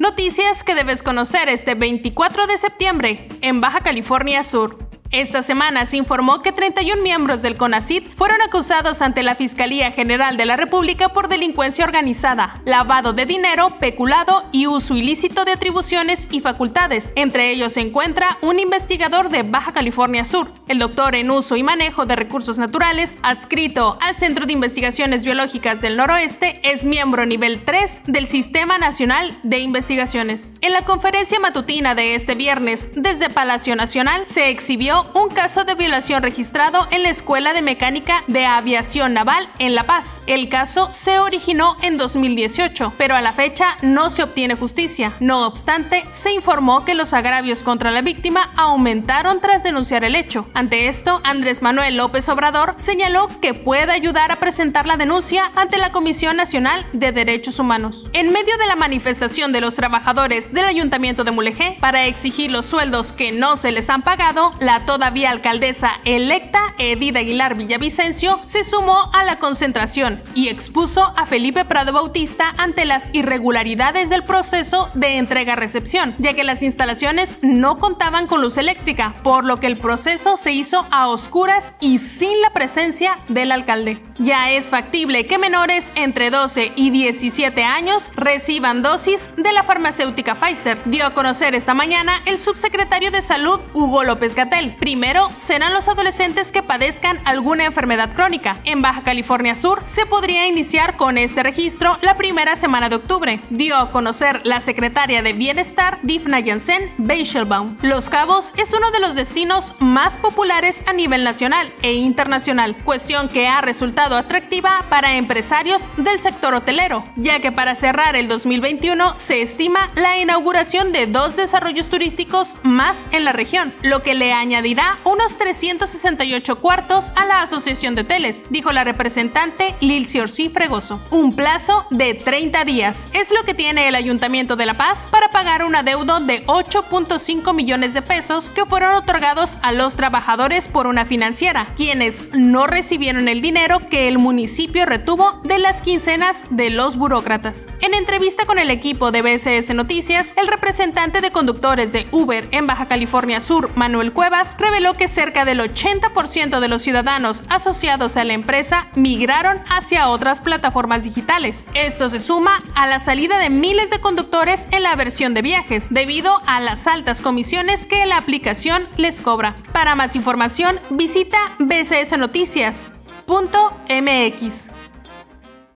Noticias que debes conocer este 24 de septiembre en Baja California Sur. Esta semana se informó que 31 miembros del CONACIT fueron acusados ante la Fiscalía General de la República por delincuencia organizada, lavado de dinero, peculado y uso ilícito de atribuciones y facultades. Entre ellos se encuentra un investigador de Baja California Sur, el doctor en uso y manejo de recursos naturales, adscrito al Centro de Investigaciones Biológicas del Noroeste, es miembro nivel 3 del Sistema Nacional de Investigaciones. En la conferencia matutina de este viernes desde Palacio Nacional se exhibió un caso de violación registrado en la Escuela de Mecánica de Aviación Naval en La Paz. El caso se originó en 2018, pero a la fecha no se obtiene justicia. No obstante, se informó que los agravios contra la víctima aumentaron tras denunciar el hecho. Ante esto, Andrés Manuel López Obrador señaló que puede ayudar a presentar la denuncia ante la Comisión Nacional de Derechos Humanos. En medio de la manifestación de los trabajadores del Ayuntamiento de Mulegé para exigir los sueldos que no se les han pagado, la todavía alcaldesa electa Edith Aguilar Villavicencio se sumó a la concentración y expuso a Felipe Prado Bautista ante las irregularidades del proceso de entrega-recepción, ya que las instalaciones no contaban con luz eléctrica, por lo que el proceso se hizo a oscuras y sin la presencia del alcalde. Ya es factible que menores entre 12 y 17 años reciban dosis de la farmacéutica Pfizer, dio a conocer esta mañana el subsecretario de Salud Hugo López Gatel. Primero, serán los adolescentes que padezcan alguna enfermedad crónica. En Baja California Sur se podría iniciar con este registro la primera semana de octubre, dio a conocer la secretaria de Bienestar, Difna Janssen Beichelbaum. Los Cabos es uno de los destinos más populares a nivel nacional e internacional, cuestión que ha resultado atractiva para empresarios del sector hotelero, ya que para cerrar el 2021 se estima la inauguración de dos desarrollos turísticos más en la región, lo que le añadirá dirá unos 368 cuartos a la Asociación de Hoteles, dijo la representante Lilci Orsi Fregoso. Un plazo de 30 días es lo que tiene el Ayuntamiento de La Paz para pagar un adeudo de 8.5 millones de pesos que fueron otorgados a los trabajadores por una financiera, quienes no recibieron el dinero que el municipio retuvo de las quincenas de los burócratas. En entrevista con el equipo de BCS Noticias, el representante de conductores de Uber en Baja California Sur, Manuel Cuevas, reveló que cerca del 80% de los ciudadanos asociados a la empresa migraron hacia otras plataformas digitales. Esto se suma a la salida de miles de conductores en la versión de viajes, debido a las altas comisiones que la aplicación les cobra. Para más información, visita bcsnoticias.mx.